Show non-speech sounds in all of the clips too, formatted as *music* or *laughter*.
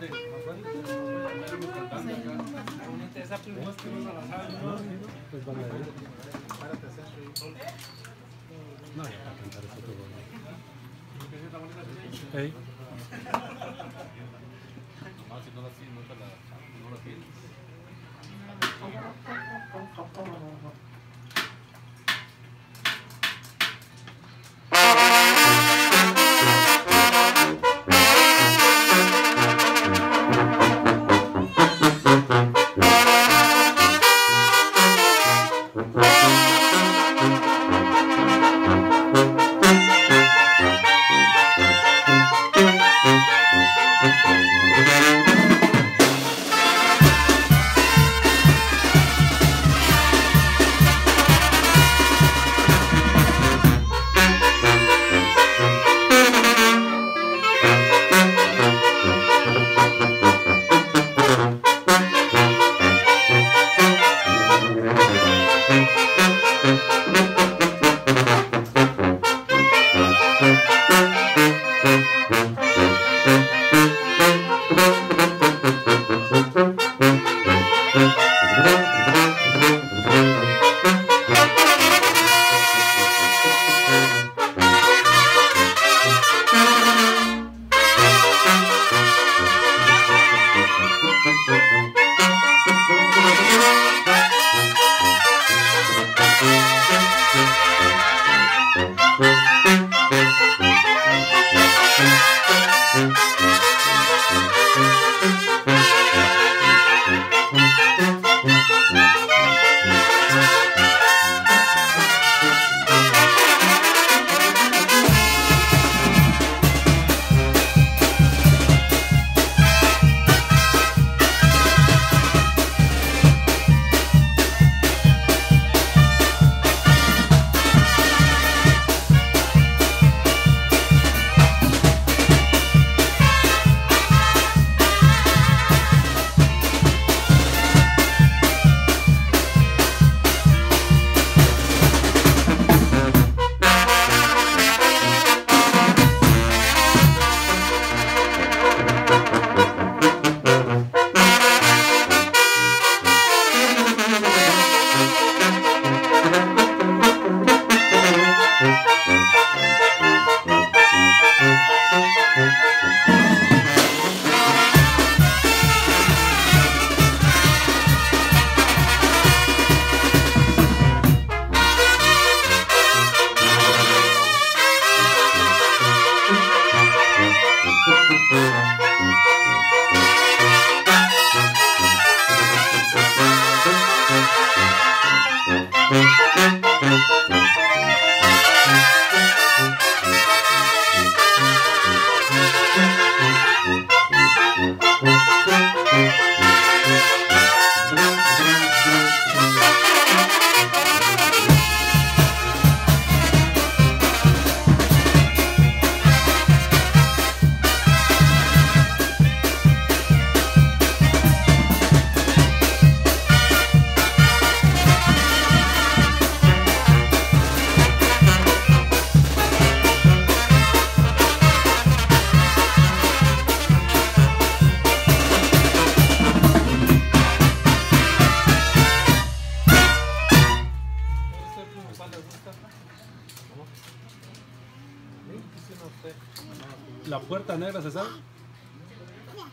No, ya para cantar eso todo. Ey. La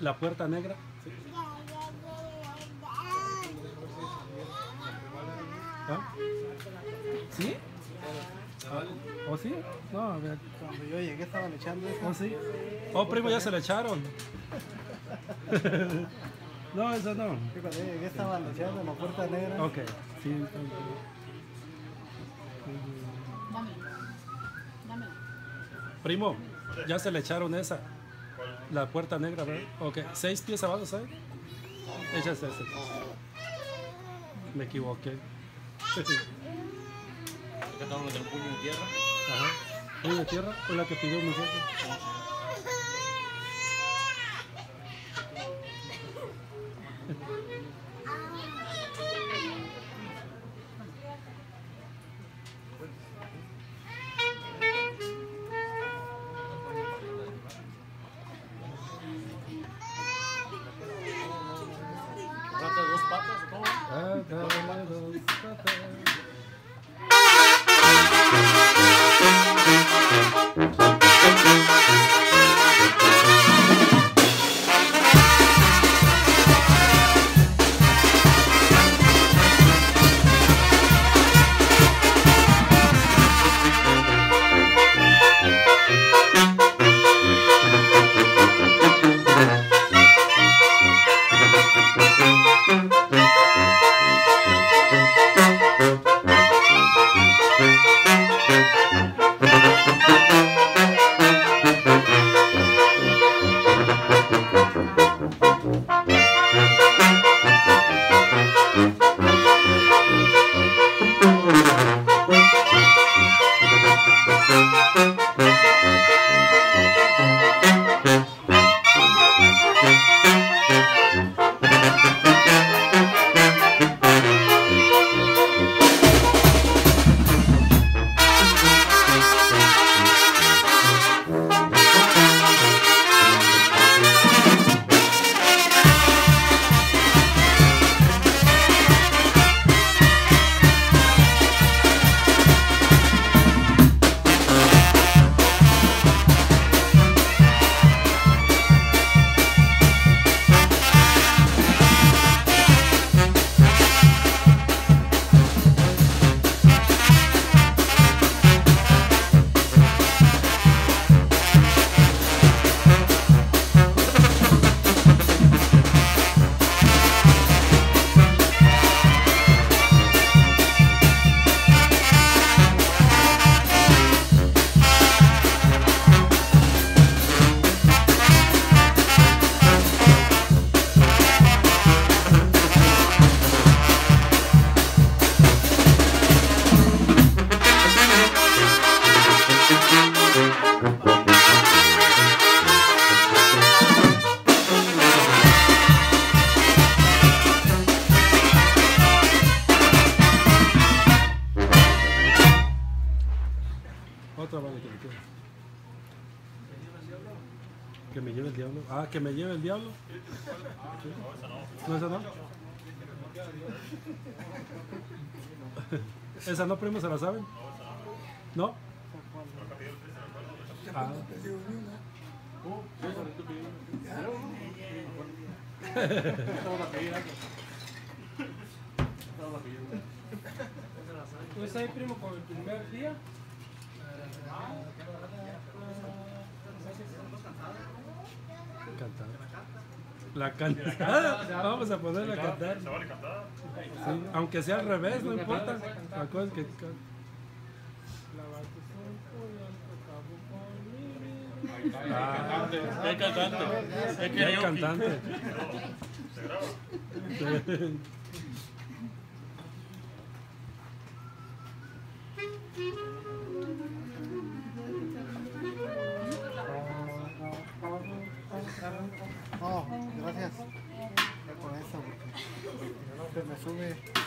La puerta negra. ¿Ah? ¿Sí? ¿O sí? No, a ver. Cuando yo llegué estaban echando eso. ¿O sí? Oh, primo, ya se le echaron. *laughs* no, eso no. Sí, cuando yo llegué estaban echando la puerta negra. Ok, sí. Primo, ya se le echaron esa. La puerta negra, ¿verdad? Ok, seis pies abajo, ¿sabes? Échase ese. Me equivoqué. Acá estamos del puño en tierra. Ajá. Puño de tierra fue la que pidió mi jefe. Patas cómo? Ah, que me lleve el diablo. Sí. No, esa no. Esa no, primo, ¿se la saben? ¿No? Ah. Pues ahí, primo, con el primer día. Cantar. La *laughs* cantada. Vamos a ponerla a cantar. Sí, aunque sea al revés, no importa. La cosa es que Ah, hay cantante. Hay ya hay cantante. *laughs* me sube.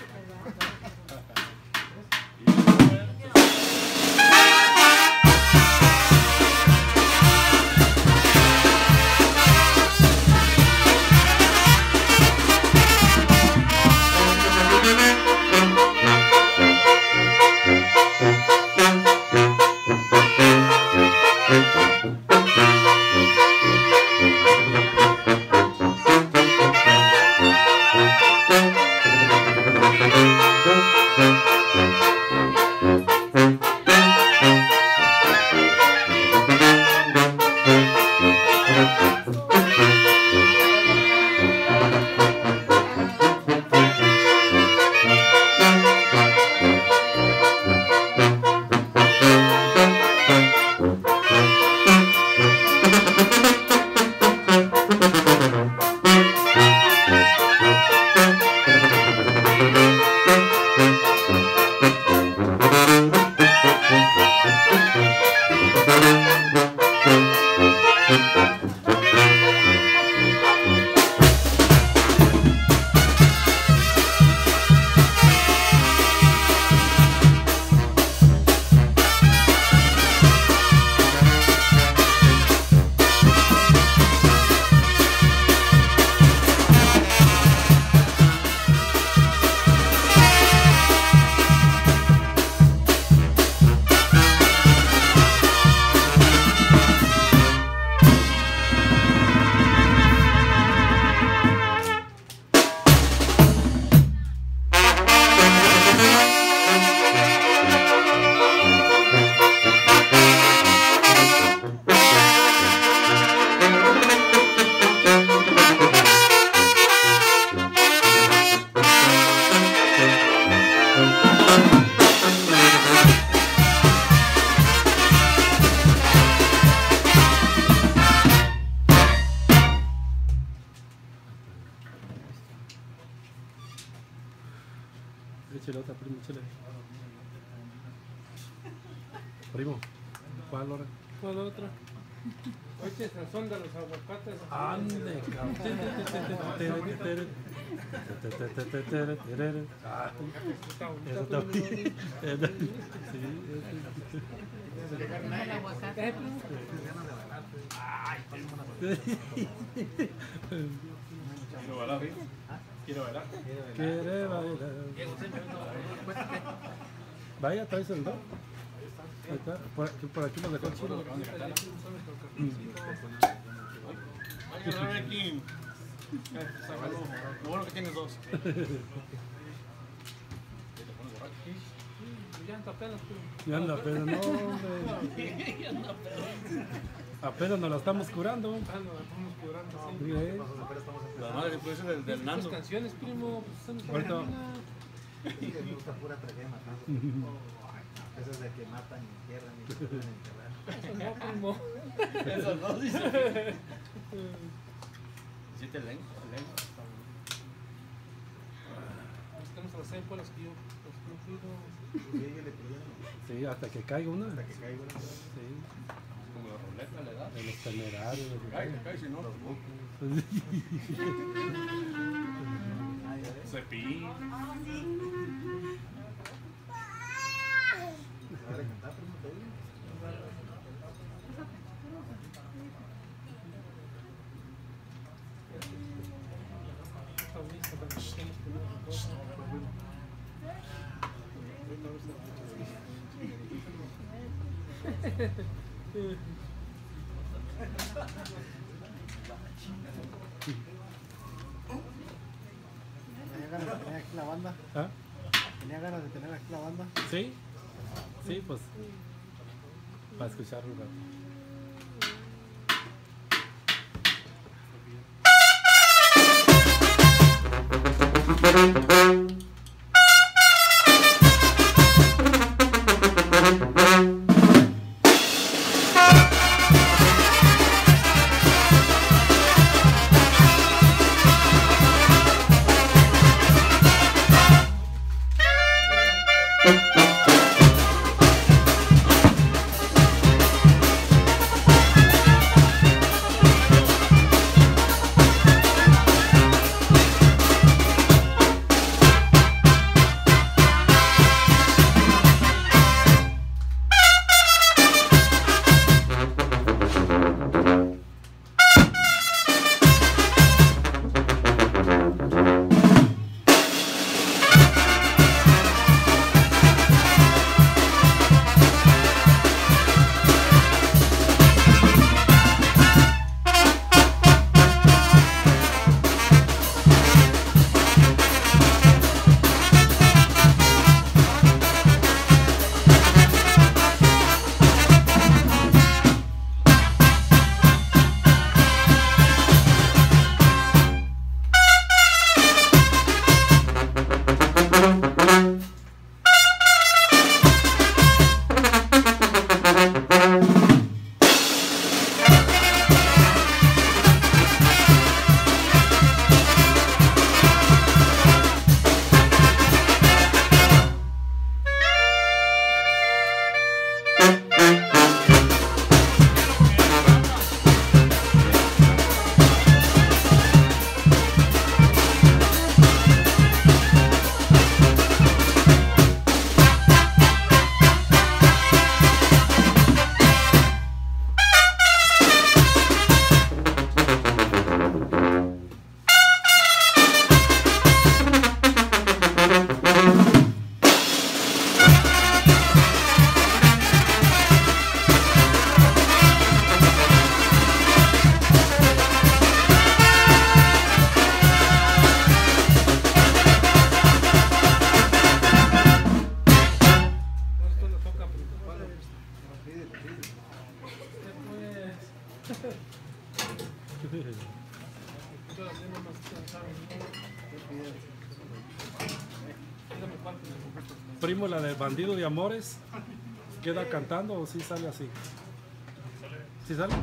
Eso está. Quiero bailar. Quiero bailar. Quiere bailar. Vaya, traes el do. Ahí está. Por aquí, por aquí chino. Eh, sácalo. Lo bueno que tienes dos. Ya anda apenas. Ya anda, pero no, hombre. Apenas nos la estamos curando. Ah, no, la estamos cobrando, sí. La madre puede del, del Nando. canciones, primo, Ahorita- me gusta pura tragedia matando. Esas de que matan y entierran y se pueden enterrar. Eso no, primo. Esas dos dice. Sí, te elenco, elenco. Estamos a las por que yo pidiendo Sí, hasta que caiga una. hasta que caiga una. Sí, Como la ruleta le da. de los temerarios. Cae, cae, si no. Cepillín. *laughs* Ahora cantar, primo, te digo. Está bonito, pero no tienes que ver las cosas. Tenía ganas de tener aquí la banda. ¿Ah? Tenía ganas de tener aquí la banda. Sí, sí, pues. Para escucharlo un La de Bandido de Amores, ¿queda cantando o sí sale así? ¿Sí sale?